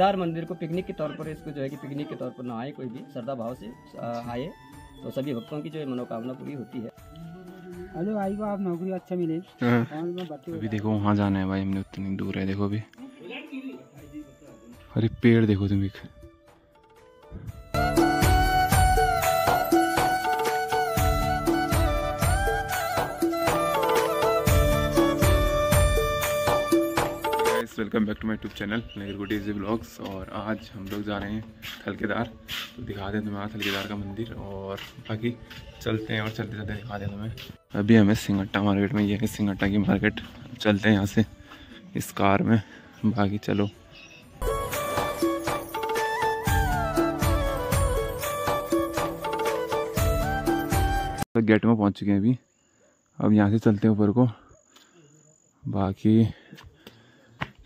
केदार मंदिर को पिकनिक के तौर पर इसको जो है कि पिकनिक के तौर पर ना आए कोई भी श्रद्धा भाव से आए। तो सभी भक्तों की जो है मनोकामना पूरी होती है। हेलो भाई को आप नौकरी अच्छा मिले। हाँ। अभी देखो वहाँ जाना है भाई हमने उतनी दूर है देखो अभी। अरे पेड़ देखो तुम एक। Welcome back to my YouTube channel Nagarkoti easy blogs और आज हम लोग जा रहे हैं थलकेदार। तो दिखा दें तुम्हें थलकेदार का मंदिर और बाकी चलते हैं और चलते चलते दिखा दें तुम्हें। अभी हमें सिंगट्टा मार्केट में, ये है सिंगट्टा की मार्केट। चलते हैं यहाँ से, इस कार में। बाकी चलो। तो गेट में पहुँच चुके हैं अभी। अब यहाँ से चलते हैं ऊपर को। बाकी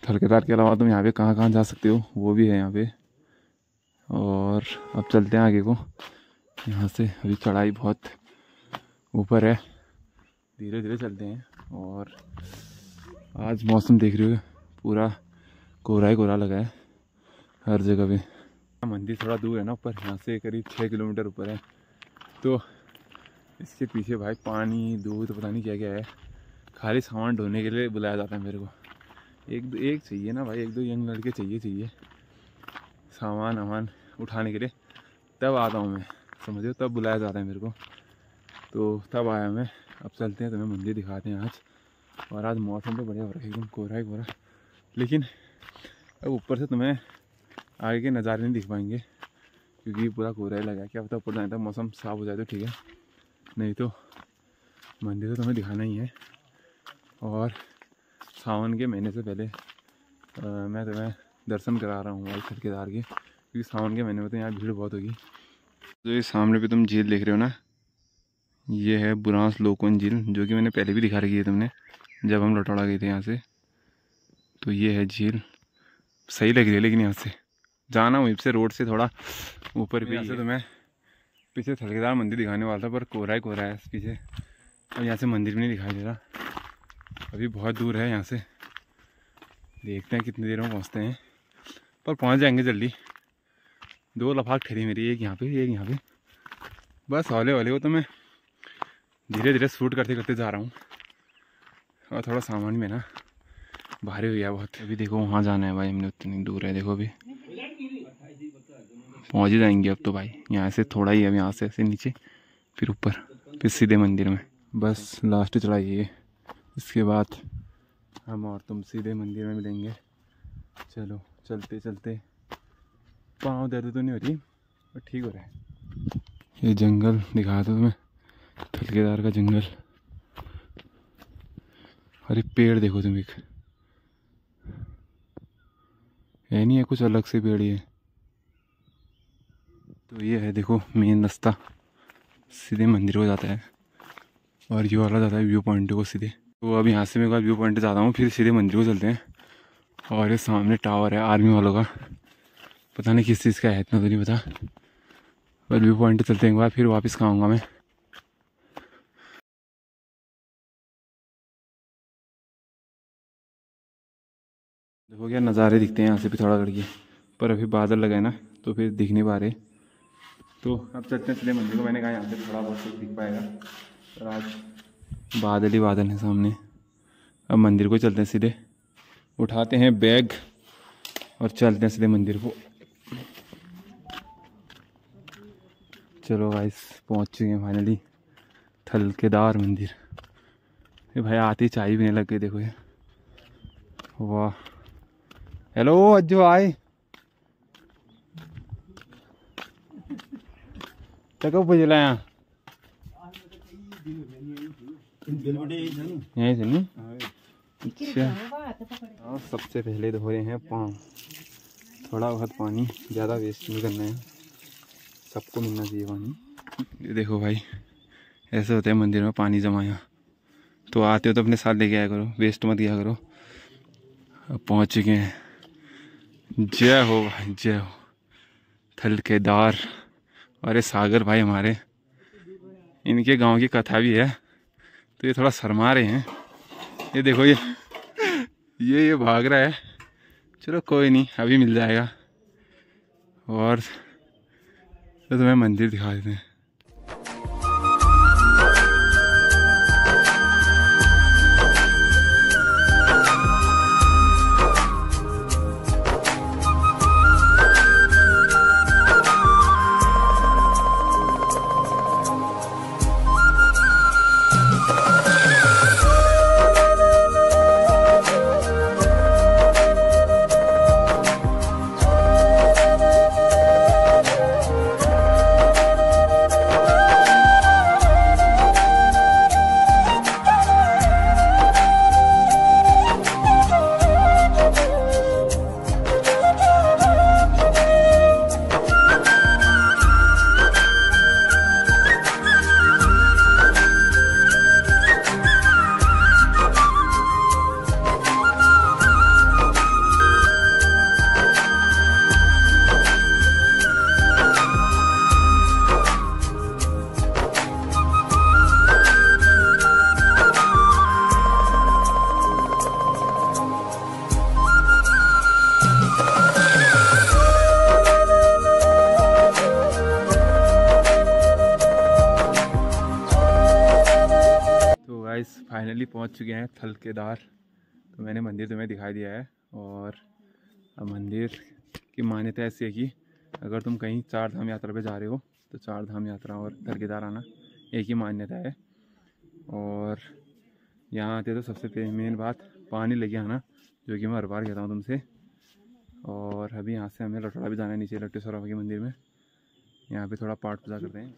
थलकेदार के अलावा तुम यहाँ पे कहाँ कहाँ जा सकते हो? वो भी है यहाँ पे। और अब चलते हैं आगे को। यहाँ से अभी चढ़ाई बहुत ऊपर है। धीरे धीरे चलते हैं। और आज मौसम देख रहे हो, पूरा कोहरा ही कोहरा लगा है हर जगह पे। मंदिर थोड़ा दूर है ना ऊपर, यहाँ से करीब छः किलोमीटर ऊपर है। तो इसके पीछे भाई पानी, दूध, पता नहीं क्या क्या है। खाली सामान ढोने के लिए बुलाया जाता है मेरे को। एक दो, एक चाहिए ना भाई, एक दो यंग लड़के चाहिए चाहिए। सामान वामान उठाने के लिए। तब आता हूँ मैं, समझो तब बुलाया जाता है मेरे को। तो तब आया मैं। अब चलते हैं, तुम्हें मंदिर दिखाते हैं आज। और आज मौसम तो बढ़िया हो रहा है, एकदम कोहरा ही, कोहरा। लेकिन अब ऊपर से तुम्हें आगे के नज़ारे नहीं दिख पाएँगे, क्योंकि पूरा कोहरा ही लगा क्या पता ऊपर जाने तक मौसम साफ़ हो जाए तो ठीक है। नहीं तो मंदिर तो तुम्हें दिखाना ही है। और सावन के महीने से पहले आ, मैं तुम्हें दर्शन करा रहा हूँ आज केदार के क्योंकि सावन के महीने में तो यहाँ भीड़ बहुत होगी। तो ये सामने पे तुम झील देख रहे हो ना? ये है बुरांस लोकन झील जो कि मैंने पहले भी दिखा रखी है तुमने जब हम लटौड़ा गए थे यहाँ से। तो ये है झील। सही लग रही है लेकिन यहाँ से। जाना वहीं से रोड से थोड़ा ऊपर भी। यहाँ से तुम्हें पीछे थलकेदार मंदिर दिखाने वाला था पर कोहरा ही कोहरा है पीछे। और यहाँ से मंदिर भी नहीं दिखाई दे रहा। अभी बहुत दूर है यहाँ से। देखते हैं कितनी देर में पहुँचते हैं। पर पहुँच जाएँगे जल्दी। दो लफाक ठहरी मेरी, एक यहाँ पे, एक यहाँ पे। बस हौले हौले को तो मैं धीरे धीरे शूट करते करते जा रहा हूँ। और थोड़ा सामान में ना भारी हो गया बहुत। अभी देखो वहाँ जाना है भाई, हमने उतनी दूर है, देखो अभी। पहुँच ही जाएँगे अब तो भाई। यहाँ से थोड़ा ही अब यहाँ से ऐसे नीचे, फिर ऊपर, फिर सीधे मंदिर में। बस लास्ट चढ़ाई है इसके बाद हम और तुम सीधे मंदिर में मिलेंगे। चलो चलते चलते। पाँव दर्द तो नहीं हो रही पर ठीक हो रहा है। ये जंगल दिखा दो तुम्हें। थलकेदार का जंगल। अरे पेड़ देखो तुम एक। है नहीं है कुछ अलग से पेड़ ये तो ये है देखो मेन रास्ता। सीधे मंदिर को जाता है। और ये वाला जाता है व्यू पॉइंट को सीधे। तो अब यहाँ से मैं व्यू पॉइंट जाता हूँ, फिर सीधे मंदिर को चलते हैं। और ये सामने टावर है आर्मी वालों का। पता नहीं किस चीज़ का है, इतना तो नहीं पता। पर व्यू पॉइंट चलते हैं फिर वापस कहाँ मैं। देखो क्या नज़ारे दिखते हैं यहाँ से भी थोड़ा करके पर अभी बादल लगे ना तो फिर दिख नहीं पा रहे। तो अब चलते हैं सीधे मंदिर को। मैंने कहा यहाँ से थोड़ा बहुत दिख पाएगा। आज बादल ही बादल हैं सामने। अब मंदिर को चलते हैं सीधे। उठाते हैं बैग और चलते हैं सीधे मंदिर को। चलो भाई पहुँच चुके हैं फाइनली थलकेदार मंदिर। ये भाई आते चाय भी नहीं लग गई, देखो ये। वाह। हेलो अज्जू आए तक बुझला यहाँ। यहीं से नहीं? अच्छा। और सबसे पहले धो रहे हैं पाँव। थोड़ा बहुत पानी ज़्यादा वेस्ट नहीं करना है। सबको मिलना चाहिए पानी। ये देखो भाई ऐसे होता है मंदिर में पानी जमा यहाँ। तो आते हो तो अपने साथ लेके आया करो वेस्ट मत किया करो। अब पहुँच चुके हैं। जय हो भाई जय हो। थलकेदार अरे सागर भाई हमारे। इनके गाँव की कथा भी है। तो ये थोड़ा शर्मा रहे हैं। ये देखो ये। ये ये भाग रहा है। चलो कोई नहीं, अभी मिल जाएगा। और तो तुम्हें मंदिर दिखा देते हैं। पहुँच चुके हैं, थल थलकेदार तो मैंने मंदिर तुम्हें दिखाई दिया है और मंदिर की मान्यता ऐसी है कि अगर तुम कहीं चार धाम यात्रा पे जा रहे हो तो चार धाम यात्रा और थलकेदार आना एक ही मान्यता है। और यहाँ आते तो सबसे मेन बात, पानी लेके आना, जो कि मैं हर बार कहता हूँ तुमसे। और अभी यहाँ से हमें लटोड़ा भी जाना है नीचे, लट्टेश्वर बाबा के मंदिर में। यहाँ पे थोड़ा पाठ पूजा करते हैं।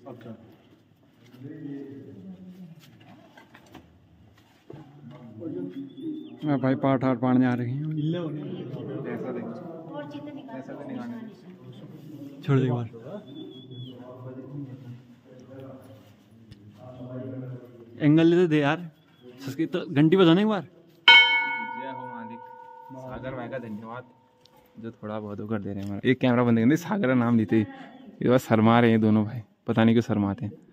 मैं भाई पाठ आठ पढ़ने आ रही हूँ। छोड़ दे बार। एंगल दे दे यार। संस्कृत तो घंटी बजाना एक बार। जय हो मालिक। सागर भाई का धन्यवाद। जो थोड़ा बहुत कर दे रहे हैं एक कैमरा बंद कर सागर का नाम लेते ही। ये बस शर्मा रहे हैं दोनों भाई। पता नहीं क्यों शर्माते हैं।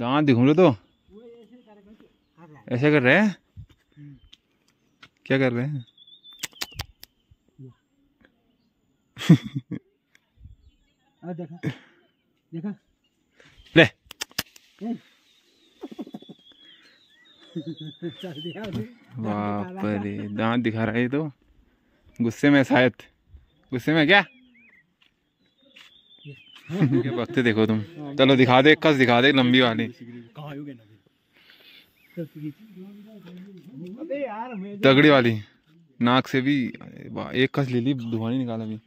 दांत दिखूं लो तो? ऐसे कर रहे हैं? क्या कर रहे हैं? देखा। ले। बाप रे दांत दिखा रहा है तो। गुस्से में शायद। गुस्से में क्या? ये वक्त देखो तुम। चलो दिखा दे कस दिखा दे लंबी वाली। कहाँ गए ना अबे यार मैं तगड़ी वाली। नाक से भी एक कस ले ली धुआँ नहीं निकाला अभी।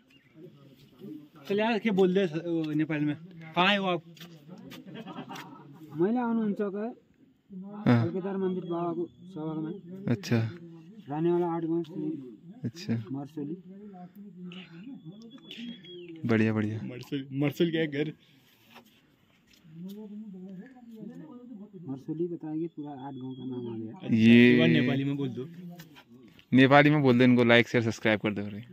चल यार के बोल दे नेपाल में? कहाँ है वो आप? मैले आउनुहुन्छ हाँ, कलकत्ता मंदिर बाबाको सभामा अच्छा। रानीवाला आठ गाउँ अच्छा। मर्सोली। बढ़िया बढ़िया। मरसुल मरसुल क्या घर। मर्सोली बताएँगे पूरा आठ गाँव का नाम आ गया। ये नेपाली में बोल दो। नेपाली में बोल दे इनको लाइक शेयर सब्सक्राइब कर दो। रे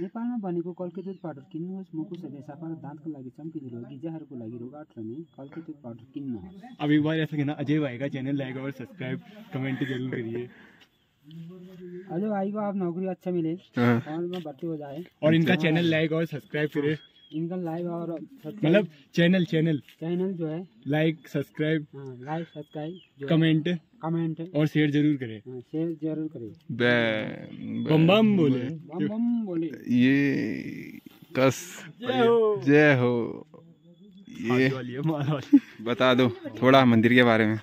नेपालमा भनेको कल्केतुत पाउडर किन्नुहोस् मुकुसले सफ़ा र दाँतको लागि चम्किलो गिजाहरूको लागि रोगाट रहने कल्केतुत पाउडर किन्नुहोस् अब एक बार ऐसा कहना अजय भाई का चैनल लाइक और सब्सक्राइब कमेंट ज़रूर करिए। हेलो भाई को आप नौकरी अच्छा मिले। हाँ, और में भर्ती हो जाए। और इनका चैनल लाइक और सब्सक्राइब करे इनका लाइव और मतलब चैनल चैनल चैनल जो है। लाइक सब्सक्राइब हाँ, लाइक सब्सक्राइब कमेंट कमेंट और शेयर ज़रूर करें। हाँ, शेयर ज़रूर करें। बम बम बोले। बम बम बोले। ये कस जय हो। ये है बता दो थोड़ा मंदिर के बारे में।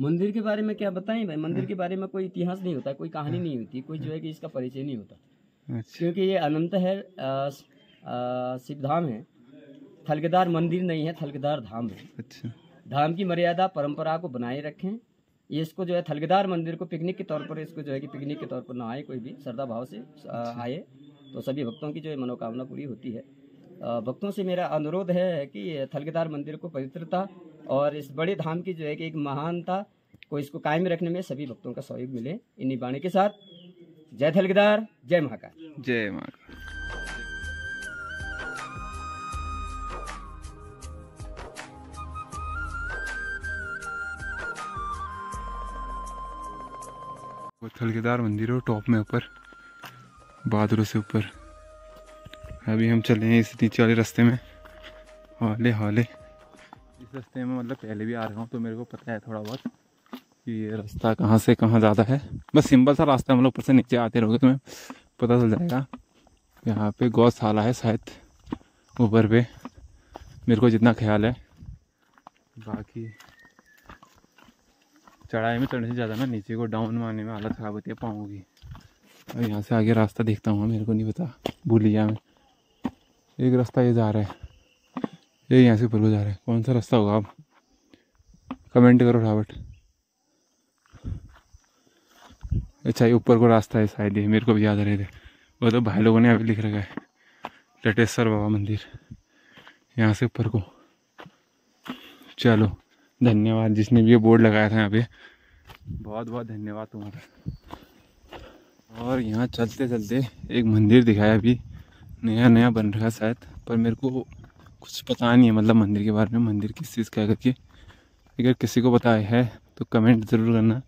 मंदिर के बारे में क्या बताएँ भाई? मंदिर के बारे में कोई इतिहास नहीं होता कोई कहानी नहीं होती कोई जो है कि इसका परिचय नहीं होता। अच्छा। क्योंकि ये अनंत है शिवधाम है थलगेदार मंदिर नहीं है थलगेदार धाम है। अच्छा। धाम की मर्यादा परंपरा को बनाए रखें ये इसको जो है थलगेदार मंदिर को पिकनिक के तौर पर इसको जो है कि पिकनिक के तौर पर ना आए कोई भी श्रद्धा भाव से आए तो सभी भक्तों की जो है मनोकामना पूरी होती है। भक्तों से मेरा अनुरोध है कि ये थलगेदार मंदिर को पवित्रता और इस बड़े धाम की जो है कि एक महानता को इसको कायम रखने में सभी भक्तों का सहयोग मिले। इन्हीं बाणी के साथ जय थलगेदार, जय महाकाल। जय माँ वो थलकेदार मंदिर हो टॉप में ऊपर, बादलों से ऊपर। अभी हम चले हैं इस नीचे वाले रास्ते में। हौले हौले। इस रास्ते में मतलब पहले भी आ रहा हूँ तो मेरे को पता है थोड़ा बहुत कि ये रास्ता कहाँ से कहाँ ज़्यादा है। बस सिंपल सा रास्ता है मतलब ऊपर से नीचे आते रहोगे तुम्हें पता चल जाएगा। यहाँ पे गौशाला है शायद, ऊपर पे। मेरे को जितना ख्याल है। बाकी चढ़ाई में चढ़ने से ज़्यादा ना नीचे को डाउन मारने में हालत ख़राब होती है, पाँव की। और यहाँ से आगे रास्ता देखता हूँ, मेरे को नहीं पता। भूल लिया मैं। एक रास्ता ये जा रहा है। ये यहाँ से ऊपर को जा रहा है। कौन सा रास्ता होगा आप? कमेंट करो रावट अच्छा ये ऊपर को रास्ता है शायद ये। मेरे को भी याद आ रहे थे। वो तो भाई लोगों ने अभी लिख रखा है। लटेश्वर बाबा मंदिर। यहाँ से ऊपर को। चलो, धन्यवाद जिसने भी ये बोर्ड लगाया था यहाँ पे। बहुत बहुत धन्यवाद तुम्हारा। और यहाँ चलते चलते एक मंदिर दिखाया अभी। नया नया बन रहा है शायद, पर मेरे को कुछ पता नहीं है मतलब मंदिर के बारे में, मंदिर किस चीज़ का करके अगर किसी को पता है तो कमेंट ज़रूर करना।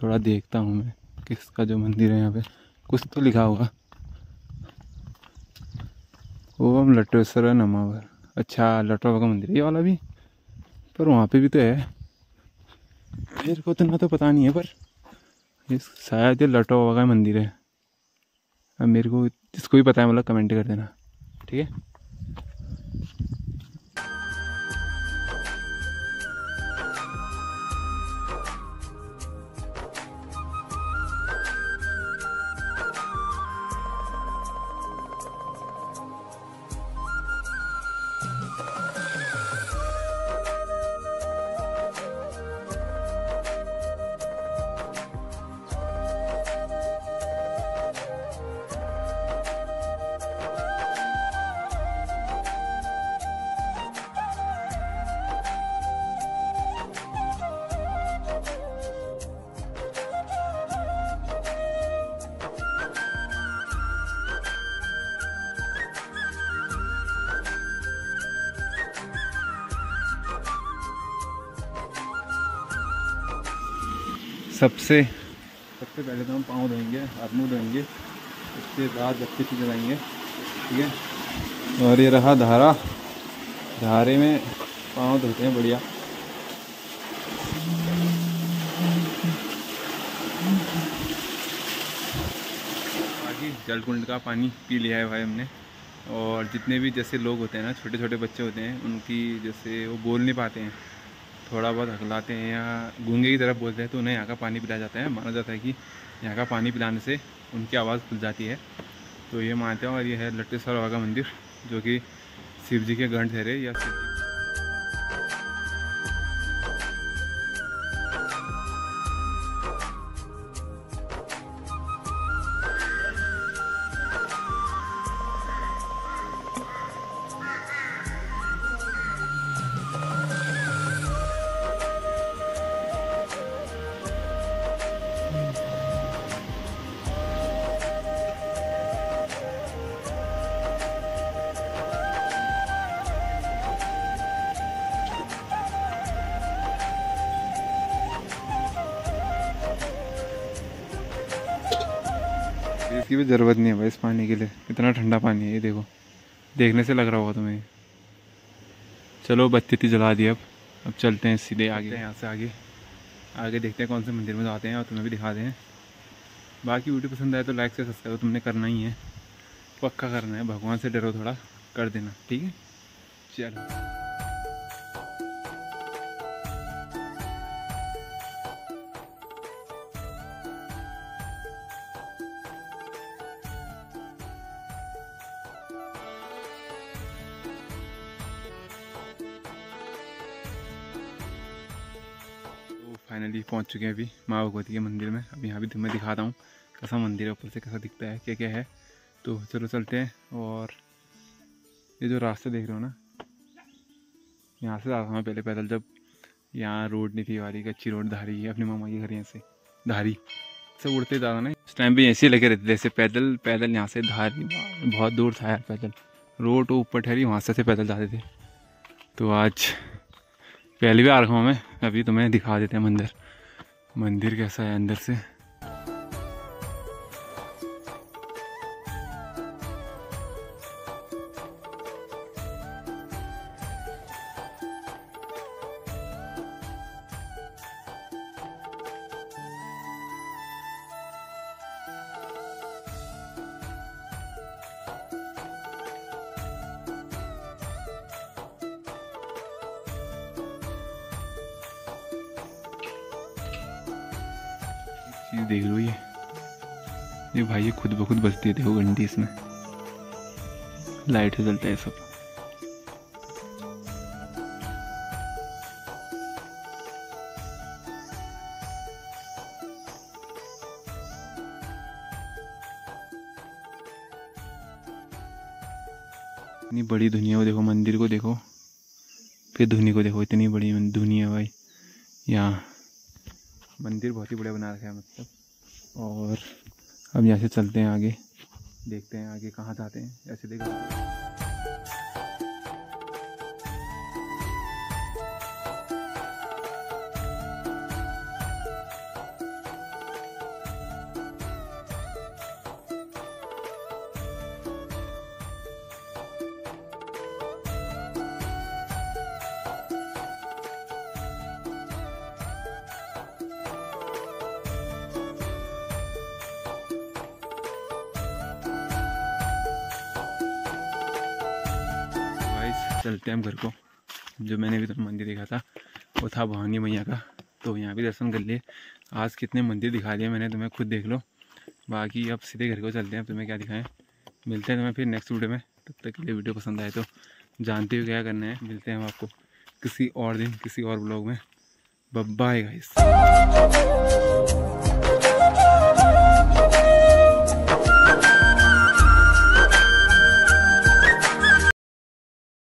थोड़ा देखता हूँ मैं, किसका जो मंदिर है यहाँ पे। कुछ तो लिखा होगा। ओम लटेश्वर नमावर अच्छा लटवा का मंदिर ये वाला भी, पर वहाँ पे भी तो है। मेरे को तो ना तो पता नहीं है, पर शायद ये लटवा का मंदिर है। मेरे को इसको भी पता है मतलब कमेंट कर देना। ठीक है? सबसे सबसे पहले तो हम पाँव धोएँगे मुँह धोएँगे, उसके बाद बच्चे चीज़ जलाएँगे ठीक है? और ये रहा धारा। धारे में पाँव धोते हैं, बढ़िया। बाकी जल कुंड का पानी पी लिया है भाई हमने। और जितने भी जैसे लोग होते हैं ना छोटे छोटे बच्चे होते हैं, उनकी जैसे वो बोल नहीं पाते हैं। थोड़ा बहुत हकलाते हैं या गूँगे की तरफ़ बोलते हैं तो उन्हें यहाँ का पानी पिलाया जाता है। माना जाता है कि यहाँ का पानी पिलाने से उनकी आवाज़ खुल जाती है। तो ये मानते हैं और ये है लट्टेश्वर बाबा का मंदिर, जो कि शिव जी के गण ठहरे या शिव जी इसकी भी ज़रूरत नहीं है भाई इस पानी के लिए। इतना ठंडा पानी है ये देखो। देखने से लग रहा होगा तुम्हें। चलो, बत्ती थी जला दी अब। अब चलते हैं सीधे आगे। यहाँ से आगे। आगे देखते हैं कौन से मंदिर में जाते हैं और तुम्हें भी दिखा दें। बाकी वीडियो पसंद आए तो लाइक से सब्सक्राइब तुमने करना ही है। पक्का करना है। भगवान से डरो थोड़ा। कर देना। ठीक है? चलो। फाइनली पहुँच चुके हैं अभी माँ भगवती के मंदिर में। अब यहाँ भी तुम्हें दिखाता हूँ कैसा मंदिर है, ऊपर से कैसा दिखता है क्या क्या है। तो चलो चलते हैं और ये जो रास्ते देख रहे हो ना, यहाँ से आता मैं पहले पैदल। जब यहाँ रोड नहीं थी हमारी कच्ची रोड धारी है अपनी मामा के घर यहाँ से, धारी। से उड़ते ज़्यादा ना उस टाइम भी ऐसे लगे रहते जैसे पैदल पैदल यहाँ से धारी, बहुत दूर था यार पैदल। रोड तो ऊपर ठहरी, वहाँ से पैदल जाते थे। तो आज पहली आ रखा हूँ मैं। अभी तुम्हें दिखा देते हैं मंदिर। मंदिर कैसा है अंदर से? चीज़ देख लो ये। ये भाई ये खुद ब खुद बजती है, देखो घंटी इसमें। लाइट से चलता है सब। इतनी बड़ी दुनिया को देखो, मंदिर को देखो। फिर धुनी को देखो, इतनी बड़ी दुनिया भाई। यहाँ। मंदिर बहुत ही बड़े बना रखा है मतलब। और अब यहाँ से चलते हैं आगे। देखते हैं आगे कहाँ जाते हैं। ऐसे देखो। चलते हैं हम घर को। जो मैंने अभी तक मंदिर देखा था, वो था भवानी मैया का। तो यहाँ भी दर्शन कर लिए। आज कितने मंदिर दिखा दिए मैंने, तुम्हें खुद देख लो। बाकी अब सीधे घर को चलते हैं, तुम्हें क्या दिखाएँ। मिलते हैं तुम्हें फिर नेक्स्ट वीडियो में। तब तक के लिए वीडियो पसंद आए तो जानते हो क्या करना है। मिलते हैं हम आपको किसी और दिन, किसी और ब्लॉग में। बब्बाई गाइस